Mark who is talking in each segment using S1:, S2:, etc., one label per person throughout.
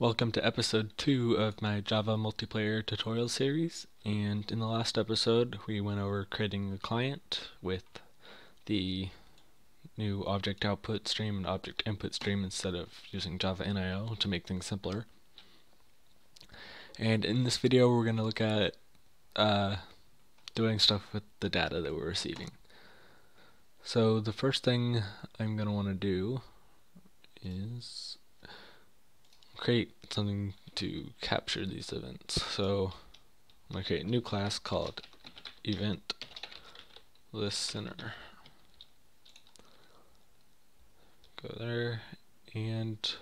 S1: Welcome to episode 2 of my Java multiplayer tutorial series and in the last episode we went over creating a client with the new object output stream and object input stream instead of using Java NIO to make things simpler. And in this video we're going to look at uh, doing stuff with the data that we're receiving. So the first thing I'm going to want to do is create something to capture these events. So I'm going to create a new class called event listener. Go there and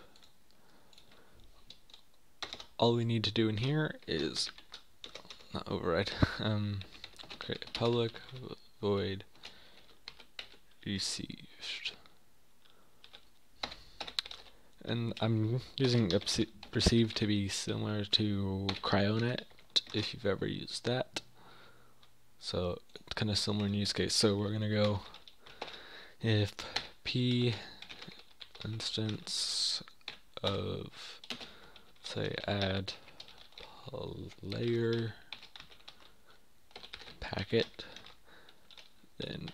S1: all we need to do in here is not override um, create a public void received and I'm using receive to be similar to KryoNet if you've ever used that. So it's kind of similar in use case. So we're gonna go if p instance of say add player packet then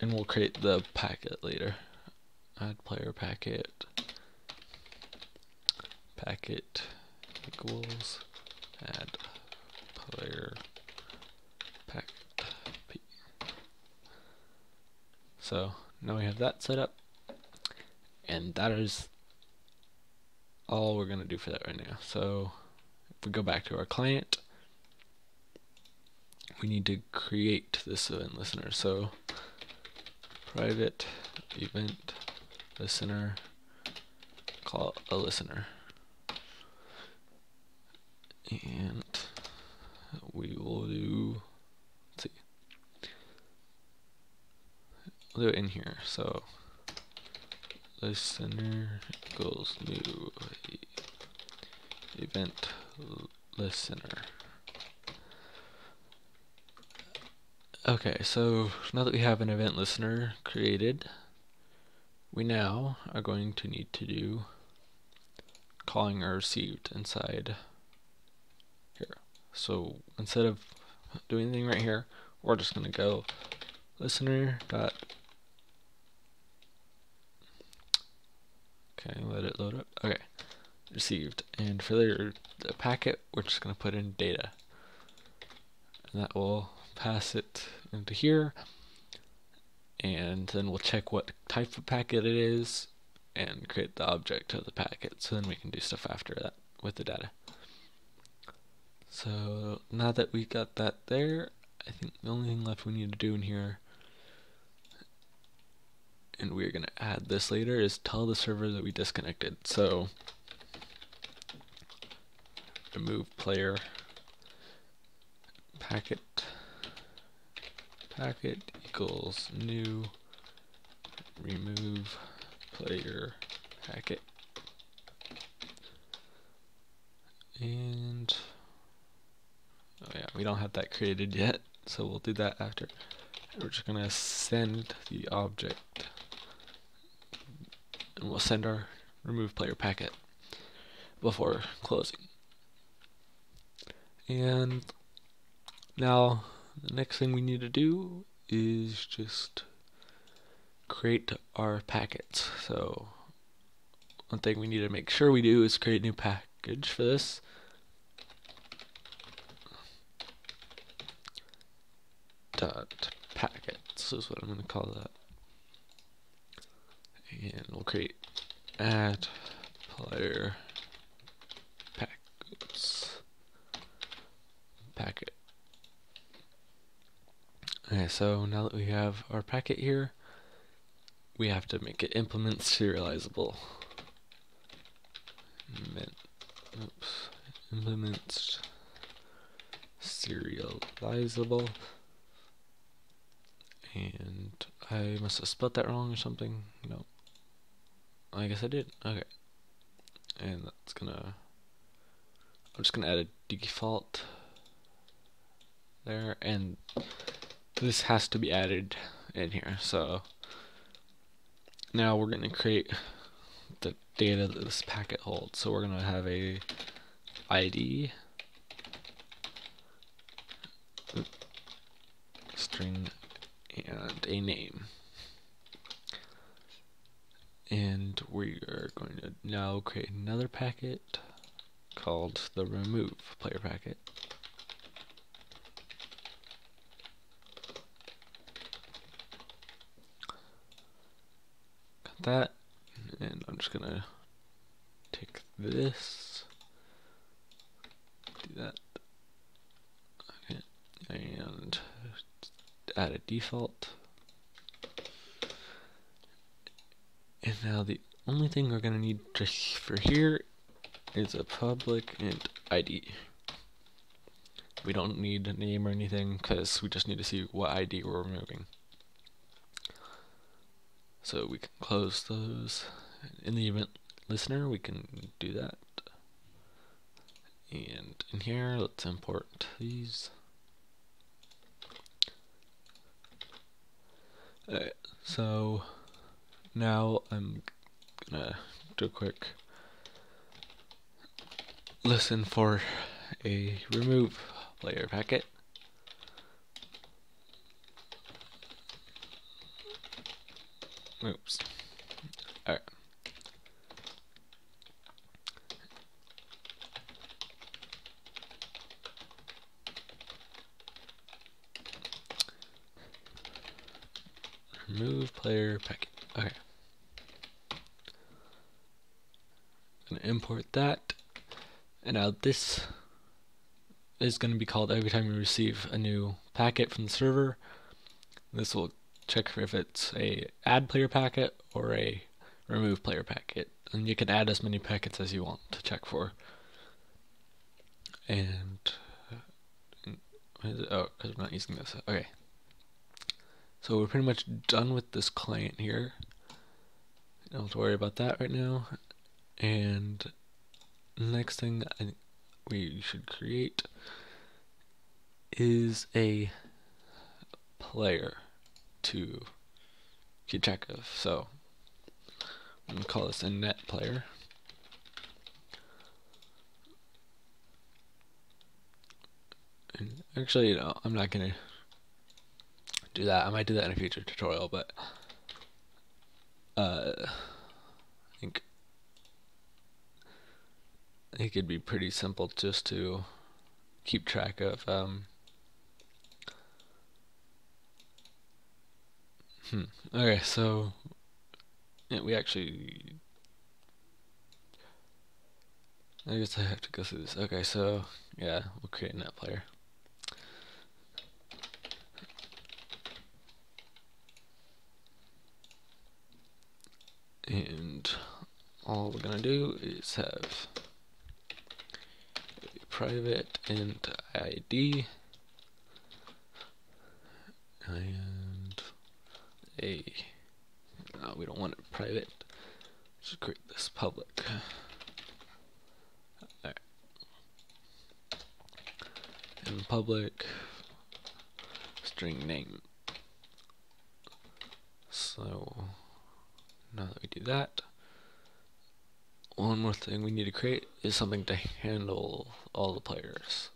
S1: and we'll create the packet later add player packet packet equals add player packet p. So now we have that set up and that is all we're going to do for that right now. So if we go back to our client we need to create this event listener. So private event listener, call a listener. And we will do, let's see, we'll do it in here. So listener equals new event listener. Okay, so now that we have an event listener created, we now are going to need to do calling or received inside here. So instead of doing anything right here, we're just going to go listener dot okay let it load up. Okay. Received. And for the, the packet we're just going to put in data. And that will pass it into here and then we'll check what type of packet it is and create the object of the packet so then we can do stuff after that with the data. So now that we got that there, I think the only thing left we need to do in here and we're going to add this later is tell the server that we disconnected. So remove player packet packet equals new remove player packet. And oh yeah we don't have that created yet so we'll do that after. We're just gonna send the object. And we'll send our remove player packet before closing. And now the next thing we need to do is just create our packets. So one thing we need to make sure we do is create a new package for this. Dot packets is what I'm going to call that. And we'll create add player packets packet Okay, so now that we have our packet here, we have to make it implement serializable. oops, implements serializable. And I must have spelled that wrong or something. No. I guess I did. Okay. And that's gonna. I'm just gonna add a default there and this has to be added in here. So now we're going to create the data that this packet holds. So we're going to have a ID string and a name. And we are going to now create another packet called the remove player packet. That, and I'm just gonna take this, do that, okay, and add a default. And now the only thing we're gonna need just for here is a public ID. We don't need a name or anything because we just need to see what ID we're removing. So we can close those. In the event listener, we can do that. And in here, let's import these. Alright, so now I'm gonna do a quick listen for a remove layer packet. Oops. Alright. Remove player packet. Okay. Gonna import that. And now this is going to be called every time we receive a new packet from the server. This will check if it's a add player packet or a remove player packet. And you can add as many packets as you want to check for. And, uh, oh, because I'm not using this. Okay. So we're pretty much done with this client here. Don't have to worry about that right now. And next thing I we should create is a player to keep track of. So I'm gonna call this a net player. And actually, no, I'm not gonna do that. I might do that in a future tutorial, but uh, I think I think it'd be pretty simple just to keep track of um, hmm. Okay, so yeah, we actually I guess I have to go through this. Okay, so yeah, we'll create a net player. And all we're gonna do is have private int ID and a no, we don't want it private. Let's create this public. Alright. And public string name. So now that we do that, one more thing we need to create is something to handle all the players,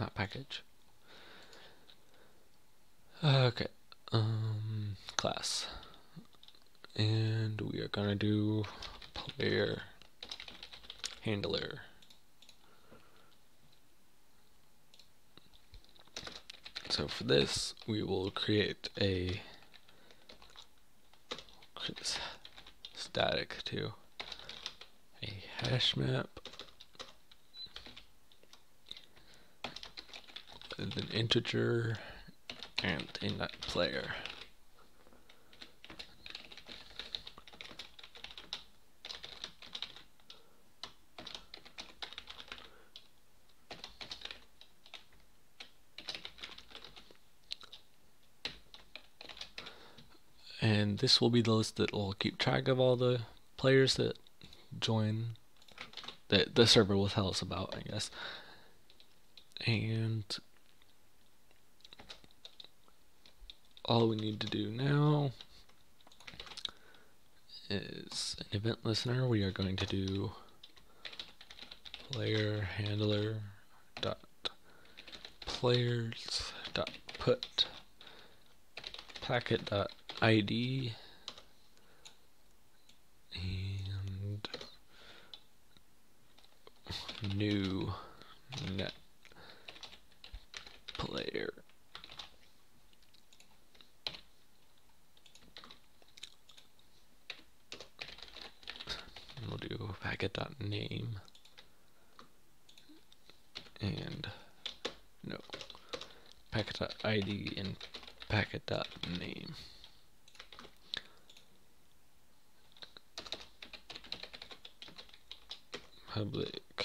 S1: not package. Okay, um, class. And we are gonna do player handler. So for this, we will create a static to a hash map and an integer and a player. And this will be the list that will keep track of all the players that join that the server will tell us about I guess and all we need to do now is an event listener. We are going to do player handler dot players dot put packet dot id and new net player. We'll do packet dot name and no. Packet dot id and packet dot name public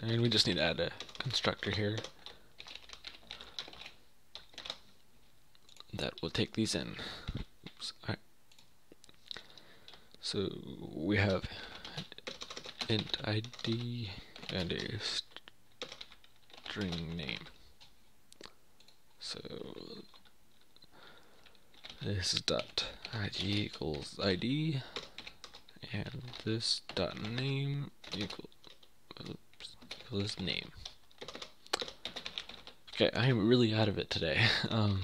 S1: and we just need to add a constructor here. That will take these in. Oops, so we have int id and a string name. So this is dot id equals id and this dot name equal, oops, equals name. Okay, I am really out of it today. Um,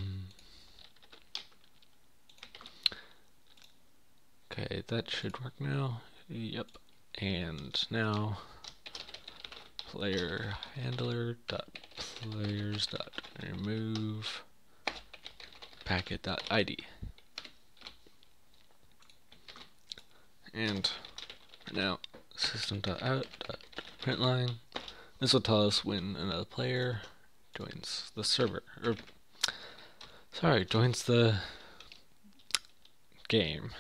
S1: okay, that should work now. Yep. And now player handler dot players dot remove packet dot id. And now system.out.println. This will tell us when another player joins the server, or sorry, joins the game.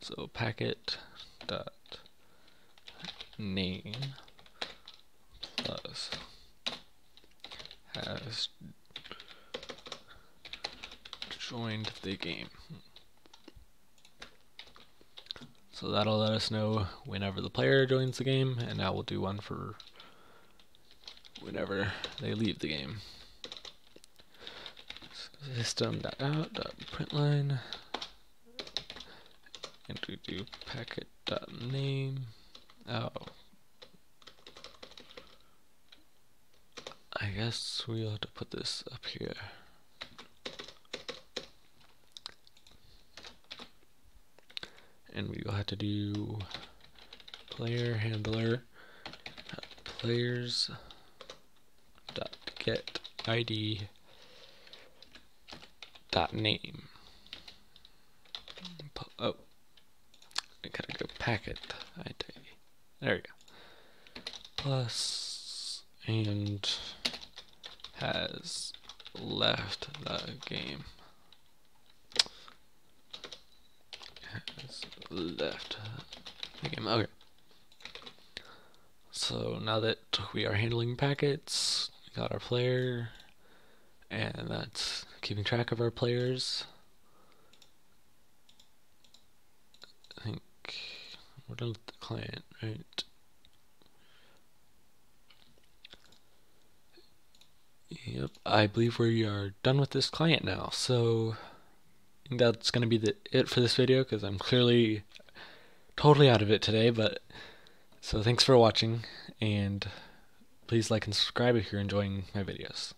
S1: So packet dot name plus has joined the game. So that'll let us know whenever the player joins the game, and now we'll do one for whenever they leave the game. System.out.println and we do packet.name. Oh. I guess we'll have to put this up here. And we will have to do player handler players dot get id dot name. Oh I gotta go packet ID there we go. Plus and has left the game left. Okay. So now that we are handling packets, we got our player, and that's keeping track of our players. I think we're done with the client, right? Yep, I believe we are done with this client now. So that's going to be the, it for this video because I'm clearly totally out of it today. But so thanks for watching and please like and subscribe if you're enjoying my videos.